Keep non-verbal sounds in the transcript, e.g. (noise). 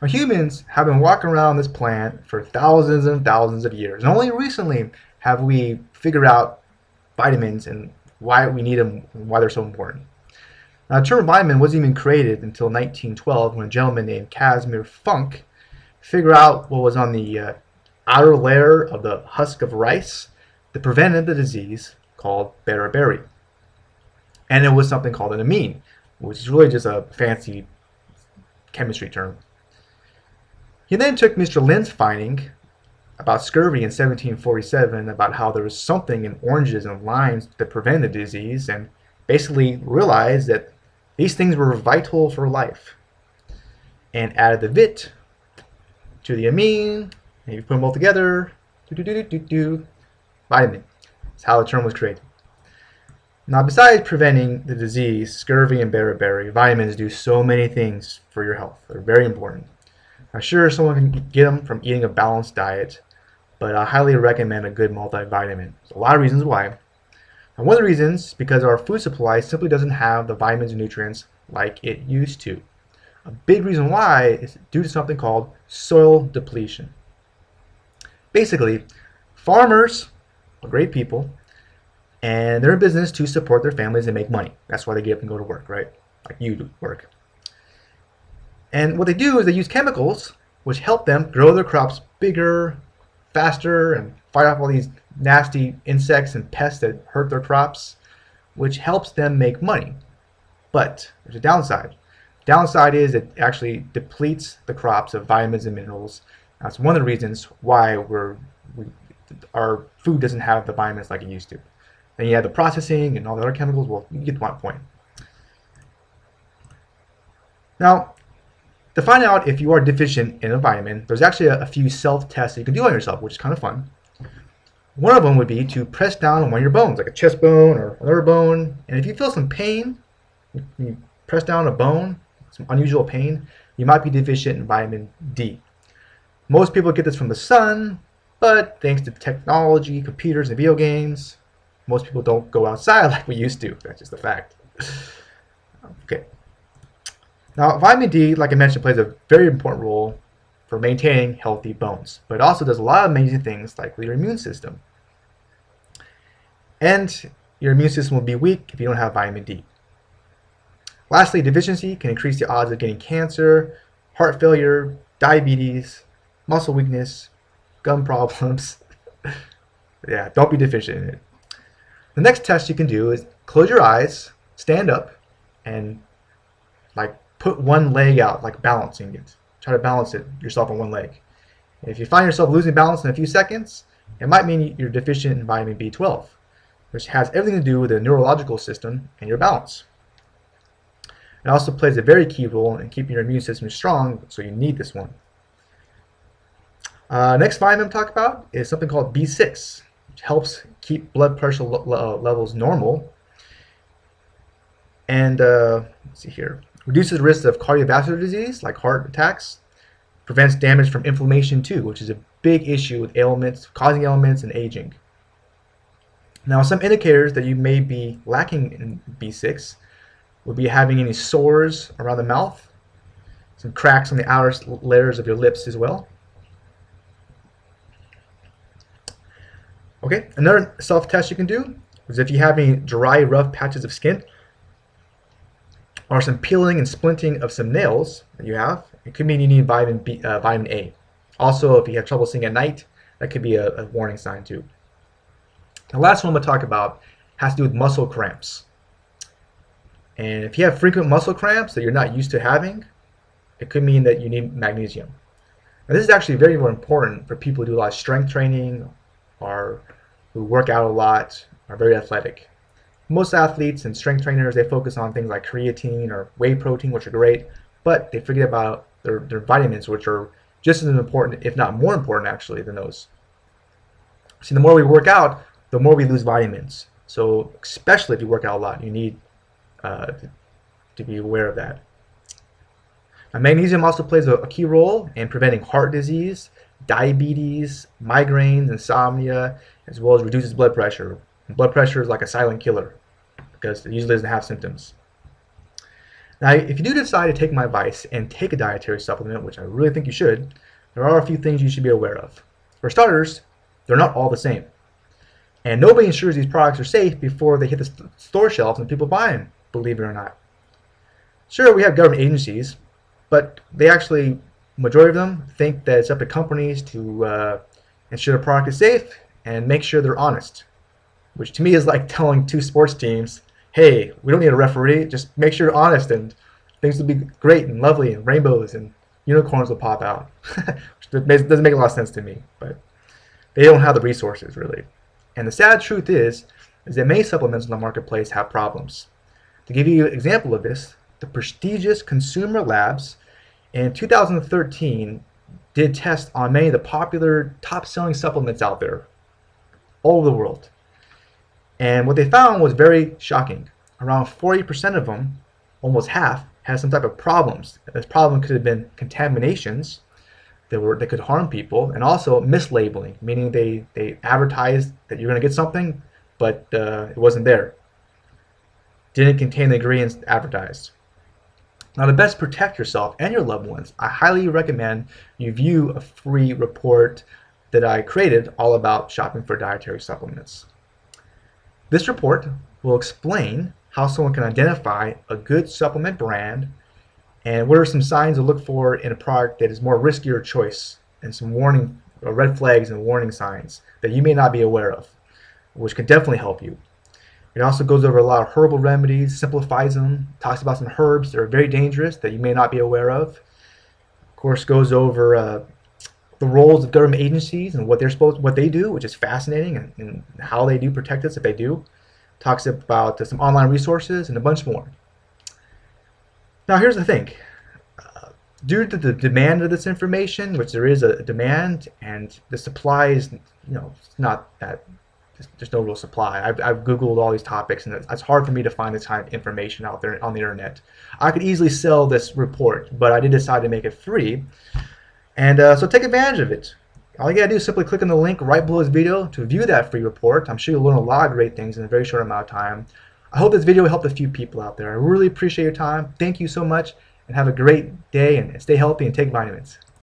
Now, humans have been walking around this planet for thousands and thousands of years, and only recently have we figured out vitamins and why we need them and why they're so important. Now, the term vitamin wasn't even created until 1912 when a gentleman named Casimir Funk figured out what was on the uh, outer layer of the husk of rice that prevented the disease called beriberi. And it was something called an amine, which is really just a fancy chemistry term. He then took Mr. Lind's finding about scurvy in 1747 about how there was something in oranges and limes that prevented the disease and basically realized that these things were vital for life and added the vit to the amine. And you put them all together vitamin. That's how the term was created. Now besides preventing the disease scurvy and beriberi vitamins do so many things for your health. They're very important now sure someone can get them from eating a balanced diet but I highly recommend a good multivitamin. There's a lot of reasons why. And one of the reasons is because our food supply simply doesn't have the vitamins and nutrients like it used to. A big reason why is due to something called soil depletion. Basically, farmers are great people and they're in business to support their families and make money. That's why they get up and go to work, right? Like you do work. And what they do is they use chemicals which help them grow their crops bigger, faster and fight off all these nasty insects and pests that hurt their crops, which helps them make money. But there's a downside. Downside is it actually depletes the crops of vitamins and minerals. That's one of the reasons why we're we, our food doesn't have the vitamins like it used to. Then you have the processing and all the other chemicals. Well, you get my point. Now, to find out if you are deficient in a vitamin, there's actually a, a few self-tests you can do on yourself, which is kind of fun. One of them would be to press down on one of your bones, like a chest bone or another bone, and if you feel some pain, you press down a bone, some unusual pain, you might be deficient in vitamin D. Most people get this from the sun, but thanks to technology, computers, and video games, most people don't go outside (laughs) like we used to. That's just a fact. Okay. Now, vitamin D, like I mentioned, plays a very important role for maintaining healthy bones, but it also does a lot of amazing things like your immune system. And your immune system will be weak if you don't have vitamin D. Lastly, deficiency can increase the odds of getting cancer, heart failure, diabetes, muscle weakness, gum problems. (laughs) yeah, don't be deficient in it. The next test you can do is close your eyes, stand up, and like put one leg out, like balancing it. Try to balance it yourself on one leg. If you find yourself losing balance in a few seconds, it might mean you're deficient in vitamin B12, which has everything to do with the neurological system and your balance. It also plays a very key role in keeping your immune system strong, so you need this one. Uh, next vitamin to talk about is something called B6, which helps keep blood pressure levels normal. And uh, let's see here reduces the risk of cardiovascular disease like heart attacks, prevents damage from inflammation too, which is a big issue with ailments, causing ailments and aging. Now, some indicators that you may be lacking in B6 would be having any sores around the mouth, some cracks on the outer layers of your lips as well. Okay, another self-test you can do is if you have any dry, rough patches of skin, or some peeling and splinting of some nails that you have, it could mean you need vitamin, B, uh, vitamin A. Also, if you have trouble seeing at night, that could be a, a warning sign too. The last one I'm going to talk about has to do with muscle cramps. And if you have frequent muscle cramps that you're not used to having, it could mean that you need magnesium. Now, this is actually very, very important for people who do a lot of strength training or who work out a lot, are very athletic most athletes and strength trainers they focus on things like creatine or whey protein which are great but they forget about their, their vitamins which are just as important if not more important actually than those. See the more we work out the more we lose vitamins. So especially if you work out a lot you need uh, to, be aware of that. Now, magnesium also plays a, a key role in preventing heart disease diabetes migraines insomnia as well as reduces blood pressure. Blood pressure is like a silent killer because it usually doesn't have symptoms. Now, if you do decide to take my advice and take a dietary supplement, which I really think you should, there are a few things you should be aware of. For starters, they're not all the same. And nobody ensures these products are safe before they hit the store shelves and people buy them, believe it or not. Sure, we have government agencies, but they actually, majority of them, think that it's up to companies to uh, ensure the product is safe and make sure they're honest. Which to me is like (laughs) telling two sports teams, hey, we don't need a referee, just make sure you're honest and things will be great and lovely and rainbows and unicorns will pop out. (laughs) Which doesn't make a lot of sense to me, but they don't have the resources really. And the sad truth is, is that many supplements in the marketplace have problems. To give you an example of this, the prestigious Consumer Labs in 2013 did tests on many of the popular top-selling supplements out there all over the world. And what they found was very shocking. Around 40% of them, almost half, had some type of problems. This problem could have been contaminations, that were that could harm people, and also mislabeling, meaning they they advertised that you're going to get something, but uh, it wasn't there. Didn't contain the ingredients advertised. Now, to best protect yourself and your loved ones, I highly recommend you view a free report that I created all about shopping for dietary supplements. This report will explain how someone can identify a good supplement brand and what are some signs to look for in a product that is more riskier choice and some warning uh, red flags and warning signs that you may not be aware of, which can definitely help you. It also goes over a lot of herbal remedies, simplifies them, talks about some herbs that are very dangerous that you may not be aware of. Of course, goes over uh, the roles of government agencies and what they're supposed, what they do, which is fascinating, and, and how they do protect us if they do. Talks about uh, some online resources and a bunch more. Now, here's the thing. Uh, due to the demand of this information, which there is a demand, and the supply is, you know, it's not that there's no real supply. I've, I've, Googled all these topics, and it's hard for me to find this kind of information out there on the internet. I could easily sell this report, but I did decide to make it free. And uh, so take advantage of it. All you gotta do is simply click on the link right below this video to view that free report. I'm sure you'll learn a lot of great things in a very short amount of time. I hope this video helped a few people out there. I really appreciate your time. Thank you so much and have a great day and stay healthy and take vitamins.